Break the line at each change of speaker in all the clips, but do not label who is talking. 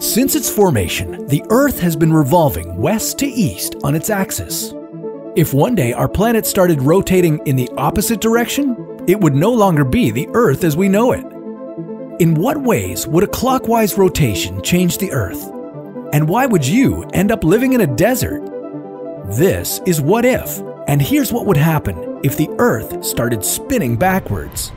Since its formation, the Earth has been revolving west to east on its axis. If one day our planet started rotating in the opposite direction, it would no longer be the Earth as we know it. In what ways would a clockwise rotation change the Earth? And why would you end up living in a desert? This is What If, and here's what would happen if the Earth started spinning backwards.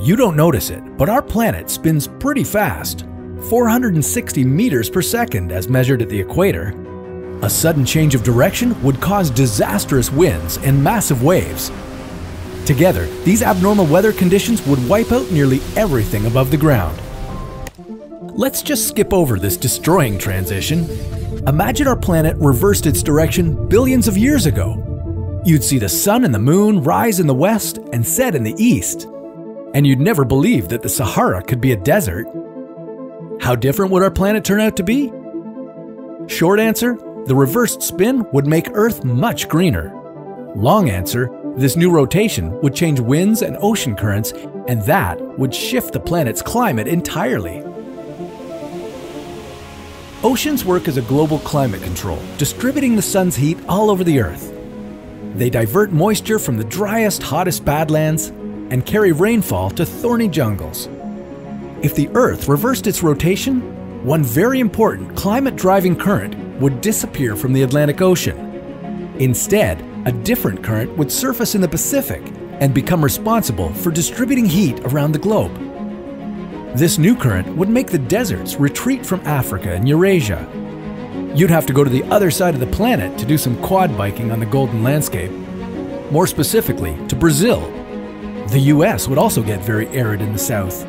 You don't notice it, but our planet spins pretty fast 460 meters per second as measured at the equator. A sudden change of direction would cause disastrous winds and massive waves. Together, these abnormal weather conditions would wipe out nearly everything above the ground. Let's just skip over this destroying transition. Imagine our planet reversed its direction billions of years ago. You'd see the sun and the moon rise in the west and set in the east. And you'd never believe that the Sahara could be a desert. How different would our planet turn out to be? Short answer the reversed spin would make Earth much greener. Long answer this new rotation would change winds and ocean currents, and that would shift the planet's climate entirely. Oceans work as a global climate control, distributing the sun's heat all over the Earth. They divert moisture from the driest, hottest badlands and carry rainfall to thorny jungles. If the Earth reversed its rotation, one very important climate driving current would disappear from the Atlantic Ocean. Instead, a different current would surface in the Pacific and become responsible for distributing heat around the globe. This new current would make the deserts retreat from Africa and Eurasia. You'd have to go to the other side of the planet to do some quad biking on the Golden Landscape. More specifically, to Brazil. The US would also get very arid in the south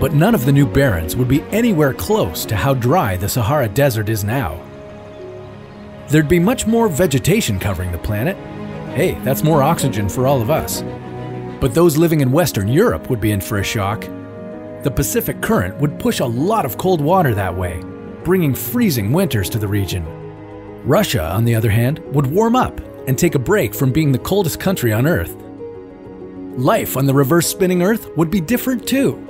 but none of the new barrens would be anywhere close to how dry the Sahara Desert is now. There'd be much more vegetation covering the planet. Hey, that's more oxygen for all of us. But those living in Western Europe would be in for a shock. The Pacific Current would push a lot of cold water that way, bringing freezing winters to the region. Russia, on the other hand, would warm up and take a break from being the coldest country on Earth. Life on the reverse spinning Earth would be different too.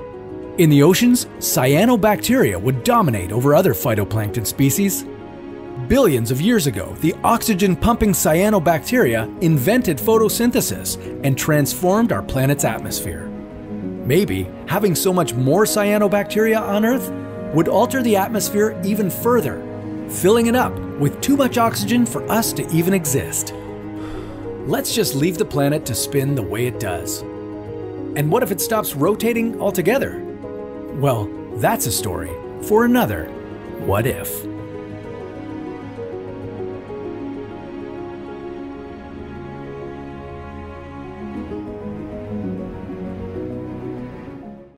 In the oceans, cyanobacteria would dominate over other phytoplankton species. Billions of years ago, the oxygen pumping cyanobacteria invented photosynthesis and transformed our planet's atmosphere. Maybe having so much more cyanobacteria on Earth would alter the atmosphere even further, filling it up with too much oxygen for us to even exist. Let's just leave the planet to spin the way it does. And what if it stops rotating altogether? Well, that's a story for another What If.